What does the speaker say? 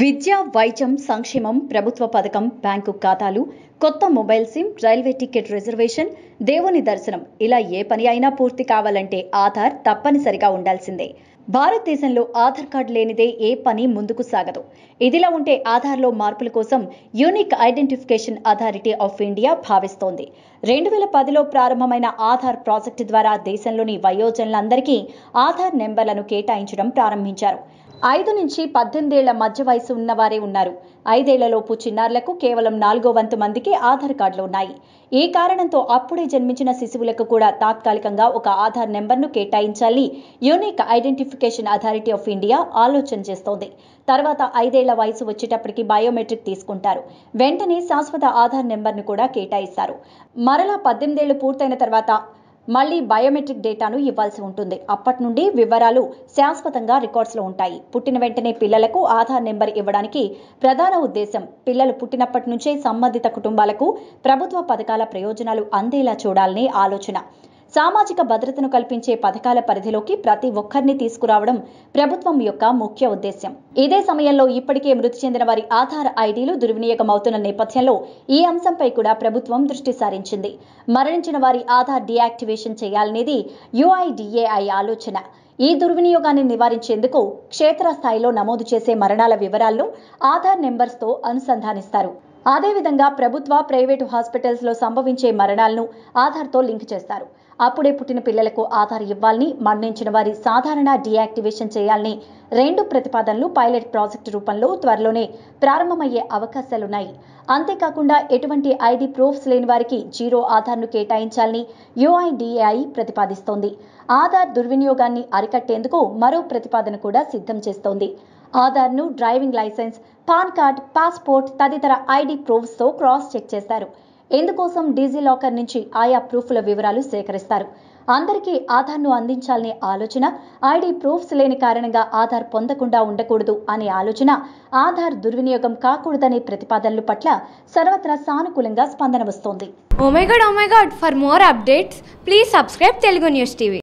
విద్య వైద్యం సంక్షేమం ప్రభుత్వ పథకం బ్యాంకు ఖాతాలు కొత్త mobile SIM railway ticket reservation దేవుని దర్శనం. ఇలా ఏ పని అయినా పూర్తి కావాలంటే ఆధార్ తప్పనిసరిగా ఉండాల్సిందే. భారతదేశంలో ఆధార్ కార్డు లేనిదే ఏ పని ముందుకు సాగదు. ఇదిలా ఉంటే ఆధార్లో మార్పుల కోసం unique identification authority of India భావిస్తోంది. రెండు వేల పదిలో ప్రారంభమైన ఆధార్ ప్రాజెక్టు ద్వారా దేశంలోని వయోజనులందరికీ ఆధార్ నెంబర్లను కేటాయించడం ప్రారంభించారు. ఐదు నుంచి పద్దెనిమిదేళ్ళ మధ్య వయసు ఉన్నవారే ఉన్నారు. ఐదేళ్ళలోపు చిన్నారులకు కేవలం నాలుగో వంతు మందికి ఆధార్ కార్డులు ఉన్నాయి. ఈ కారణంతో అప్పుడే జన్మించిన శిశువులకు కూడా తాత్కాలికంగా ఒక ఆధార్ నెంబర్ను కేటాయించాలి. Unique identification authority of India ఆలోచన చేస్తోంది. తర్వాత ఐదేళ్ళ వయసు వచ్చేటప్పటికి బయోమెట్రిక్ తీసుకుంటారు. వెంటనే శాశ్వత ఆధార్ నెంబర్ను కూడా కేటాయిస్తారు. మరలా పద్దెనిమిదేళ్ళు పూర్తయిన తర్వాత మళ్ళీ బయోమెట్రిక్ డేటాను ఇవ్వాల్సి ఉంటుంది. అప్పటి నుండి వివరాలు శాశ్వతంగా రికార్డ్స్లో ఉంటాయి. పుట్టిన వెంటనే పిల్లలకు ఆధార్ నెంబర్ ఇవ్వడానికి ప్రధాన ఉద్దేశం పిల్లలు పుట్టినప్పటి నుంచే సంబంధిత కుటుంబాలకు ప్రభుత్వ పథకాల ప్రయోజనాలు అందేలా చూడాలనే ఆలోచన. సామాజిక భద్రతను కల్పించే పథకాల పరిధిలోకి ప్రతి ఒక్కరిని తీసుకురావడం ప్రభుత్వం యొక్క ముఖ్య ఉద్దేశ్యం. ఇదే సమయంలో ఇప్పటికే మృతి చెందిన వారి ఆధార్ ఐడీలు దుర్వినియోగం అవుతున్న నేపథ్యంలో ఈ అంశంపై కూడా ప్రభుత్వం దృష్టి సారించింది. మరణించిన వారి ఆధార్ డియాక్టివేషన్ చేయాలనేది యుఐడిఏఐ ఆలోచన. ఈ దుర్వినియోగాన్ని నివారించేందుకు క్షేత్రస్థాయిలో నమోదు చేసే మరణాల వివరాలను ఆధార్ నెంబర్స్తో అనుసంధానిస్తారు. అదేవిధంగా ప్రభుత్వ ప్రైవేటు హాస్పిటల్స్లో సంభవించే మరణాలను ఆధార్తో లింక్ చేస్తారు. అప్పుడే పుట్టిన పిల్లలకు ఆధార్ ఇవ్వాలని మరణించిన వారి సాధారణ డియాక్టివేషన్ చేయాలని రెండు ప్రతిపాదనలు పైలట్ ప్రాజెక్టు రూపంలో త్వరలోనే ప్రారంభమయ్యే అవకాశాలున్నాయి. అంతేకాకుండా ఎటువంటి ఐడి ప్రూఫ్స్ లేని వారికి జీరో ఆధార్ను కేటాయించాలని యుఐడిఏఐ ప్రతిపాదిస్తోంది. ఆధార్ దుర్వినియోగాన్ని అరికట్టేందుకు మరో ప్రతిపాదన కూడా సిద్ధం చేస్తోంది. ఆధార్ను driving licence PAN card passport తదితర ఐడి ప్రూఫ్స్తో క్రాస్ చెక్ చేస్తారు. ఇందుకోసం లాకర్ నుంచి ఆయా ప్రూఫ్ల వివరాలు సేకరిస్తారు. అందరికీ ఆధార్ను అందించాలనే ఆలోచన ఐడి ప్రూఫ్స్ లేని కారణంగా ఆధార్ పొందకుండా ఉండకూడదు అనే ఆలోచన ఆధార్ దుర్వినియోగం కాకూడదనే ప్రతిపాదనల పట్ల సర్వత్రా సానుకూలంగా స్పందన వస్తోంది. Oh my for more updates god, for Telugu updates, TV